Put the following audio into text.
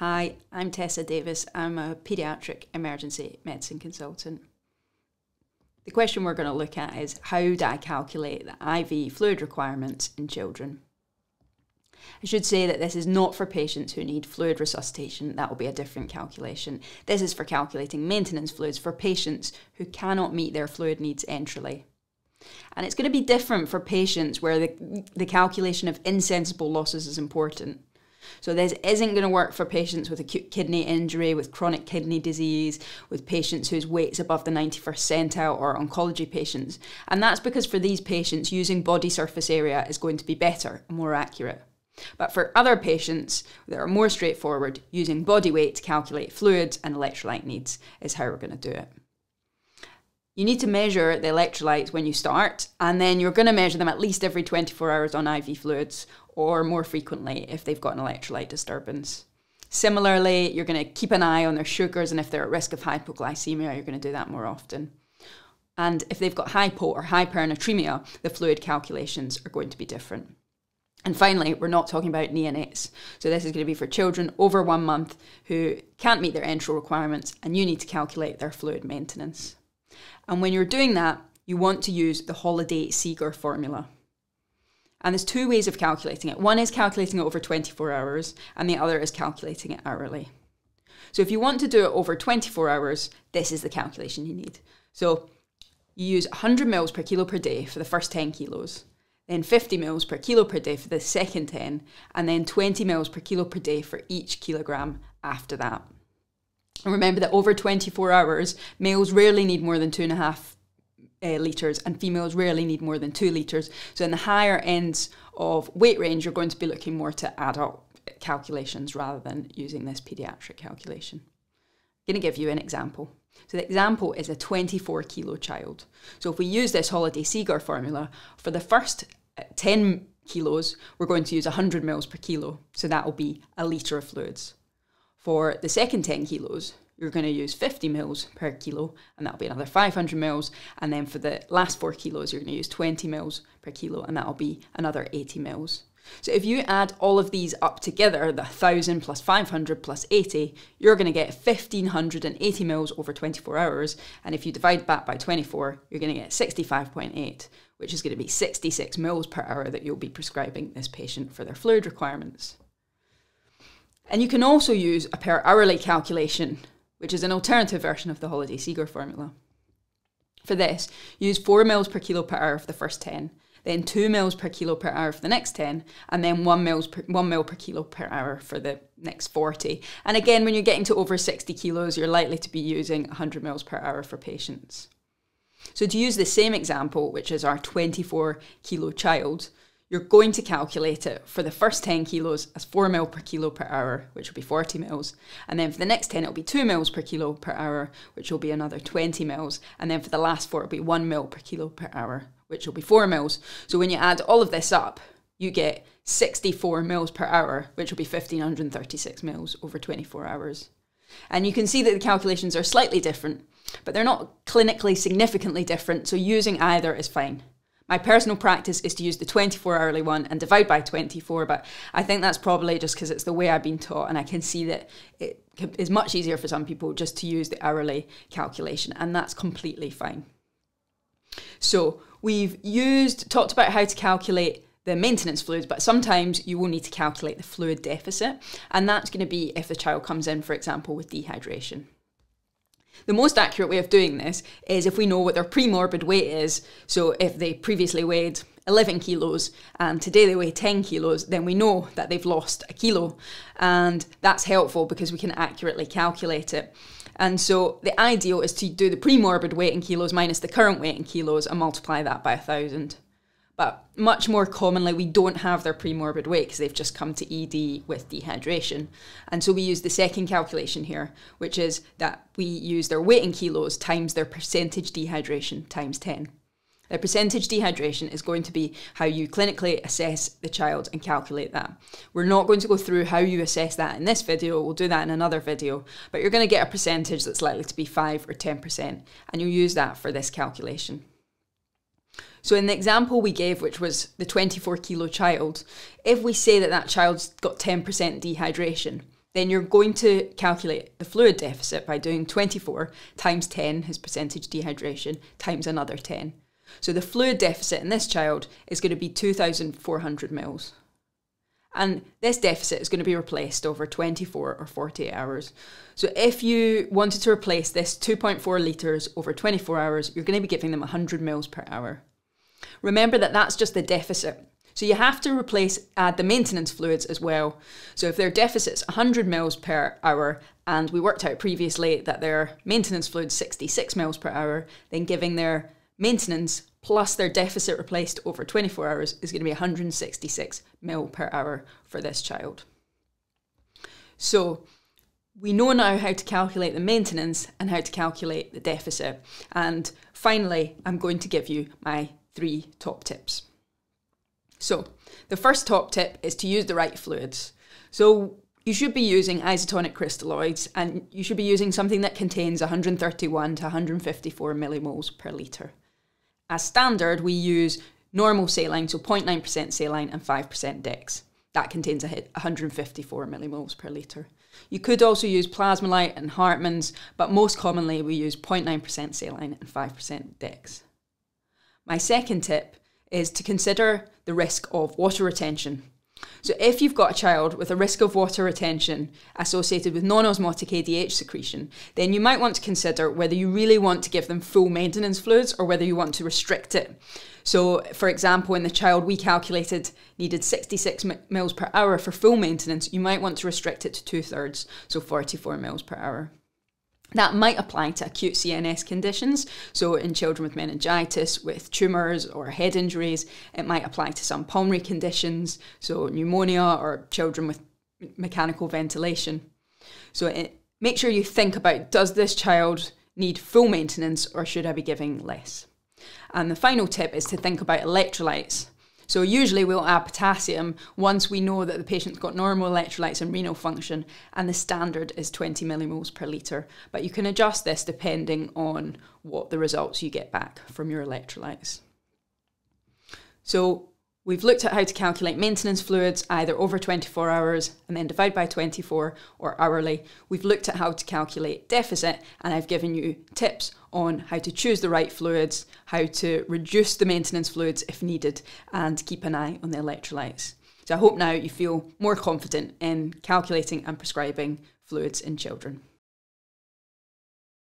Hi, I'm Tessa Davis. I'm a paediatric emergency medicine consultant. The question we're going to look at is how do I calculate the IV fluid requirements in children? I should say that this is not for patients who need fluid resuscitation, that will be a different calculation. This is for calculating maintenance fluids for patients who cannot meet their fluid needs enterally. And it's going to be different for patients where the, the calculation of insensible losses is important. So this isn't going to work for patients with acute kidney injury, with chronic kidney disease, with patients whose weight's above the 91st percentile or oncology patients. And that's because for these patients, using body surface area is going to be better and more accurate. But for other patients that are more straightforward, using body weight to calculate fluids and electrolyte needs is how we're going to do it. You need to measure the electrolytes when you start, and then you're going to measure them at least every 24 hours on IV fluids or more frequently if they've got an electrolyte disturbance. Similarly, you're going to keep an eye on their sugars, and if they're at risk of hypoglycemia, you're going to do that more often. And if they've got hypo or hypernatremia, the fluid calculations are going to be different. And finally, we're not talking about neonates. So this is going to be for children over one month who can't meet their enteral requirements, and you need to calculate their fluid maintenance. And when you're doing that, you want to use the Holliday Segar formula. And there's two ways of calculating it. One is calculating it over 24 hours, and the other is calculating it hourly. So if you want to do it over 24 hours, this is the calculation you need. So you use 100 mils per kilo per day for the first 10 kilos, then 50 mils per kilo per day for the second 10, and then 20 mils per kilo per day for each kilogram after that. And remember that over 24 hours, males rarely need more than two and a half uh, litres and females rarely need more than two litres. So in the higher ends of weight range, you're going to be looking more to adult calculations rather than using this paediatric calculation. I'm going to give you an example. So the example is a 24 kilo child. So if we use this Holliday Segar formula, for the first uh, 10 kilos, we're going to use 100 mils per kilo. So that will be a litre of fluids. For the second 10 kilos, you're going to use 50 mils per kilo, and that'll be another 500 mils. And then for the last four kilos, you're going to use 20 mils per kilo, and that'll be another 80 mils. So if you add all of these up together, the 1000 plus 500 plus 80, you're going to get 1580 mils over 24 hours. And if you divide that by 24, you're going to get 65.8, which is going to be 66 mils per hour that you'll be prescribing this patient for their fluid requirements. And you can also use a per hourly calculation which is an alternative version of the Holliday Segar formula. For this, use 4 mils per kilo per hour for the first 10, then 2 mils per kilo per hour for the next 10, and then 1 mils per, 1 mil per kilo per hour for the next 40. And again, when you're getting to over 60 kilos, you're likely to be using 100 mils per hour for patients. So to use the same example, which is our 24 kilo child, you're going to calculate it for the first 10 kilos as 4 mil per kilo per hour, which will be 40 mils. And then for the next 10, it'll be 2 mils per kilo per hour, which will be another 20 mils. And then for the last four, it'll be 1 mil per kilo per hour, which will be 4 mils. So when you add all of this up, you get 64 mils per hour, which will be 1536 mils over 24 hours. And you can see that the calculations are slightly different, but they're not clinically significantly different, so using either is fine. My personal practice is to use the 24 hourly one and divide by 24, but I think that's probably just because it's the way I've been taught, and I can see that it is much easier for some people just to use the hourly calculation, and that's completely fine. So we've used, talked about how to calculate the maintenance fluids, but sometimes you will need to calculate the fluid deficit, and that's going to be if the child comes in, for example, with dehydration. The most accurate way of doing this is if we know what their pre-morbid weight is. So if they previously weighed 11 kilos and today they weigh 10 kilos, then we know that they've lost a kilo. And that's helpful because we can accurately calculate it. And so the ideal is to do the pre-morbid weight in kilos minus the current weight in kilos and multiply that by a thousand. But much more commonly, we don't have their premorbid weight because they've just come to ED with dehydration. And so we use the second calculation here, which is that we use their weight in kilos times their percentage dehydration times 10. The percentage dehydration is going to be how you clinically assess the child and calculate that. We're not going to go through how you assess that in this video, we'll do that in another video, but you're going to get a percentage that's likely to be 5 or 10%, and you'll use that for this calculation. So in the example we gave, which was the 24 kilo child, if we say that that child's got 10% dehydration, then you're going to calculate the fluid deficit by doing 24 times 10, his percentage dehydration, times another 10. So the fluid deficit in this child is going to be 2,400 mils. And this deficit is going to be replaced over 24 or 48 hours. So if you wanted to replace this 2.4 litres over 24 hours, you're going to be giving them 100 mils per hour. Remember that that's just the deficit. So you have to replace add the maintenance fluids as well. So if their deficit's 100 mils per hour and we worked out previously that their maintenance fluid's 66 mils per hour, then giving their maintenance plus their deficit replaced over 24 hours is going to be 166 mil per hour for this child. So we know now how to calculate the maintenance and how to calculate the deficit. And finally, I'm going to give you my three top tips. So, the first top tip is to use the right fluids. So, you should be using isotonic crystalloids and you should be using something that contains 131 to 154 millimoles per litre. As standard, we use normal saline, so 0.9% saline and 5% dex. That contains 154 millimoles per litre. You could also use Plasma-Lyte and Hartmann's, but most commonly we use 0.9% saline and 5% dex. My second tip is to consider the risk of water retention. So, if you've got a child with a risk of water retention associated with non osmotic ADH secretion, then you might want to consider whether you really want to give them full maintenance fluids or whether you want to restrict it. So, for example, in the child we calculated needed 66 mils per hour for full maintenance, you might want to restrict it to two thirds, so 44 mils per hour. That might apply to acute CNS conditions. So, in children with meningitis, with tumours or head injuries, it might apply to some pulmonary conditions, so pneumonia or children with mechanical ventilation. So, it, make sure you think about does this child need full maintenance or should I be giving less? And the final tip is to think about electrolytes. So usually we'll add potassium once we know that the patient's got normal electrolytes and renal function, and the standard is 20 millimoles per litre. But you can adjust this depending on what the results you get back from your electrolytes. So We've looked at how to calculate maintenance fluids either over 24 hours and then divide by 24 or hourly. We've looked at how to calculate deficit and I've given you tips on how to choose the right fluids, how to reduce the maintenance fluids if needed, and keep an eye on the electrolytes. So I hope now you feel more confident in calculating and prescribing fluids in children.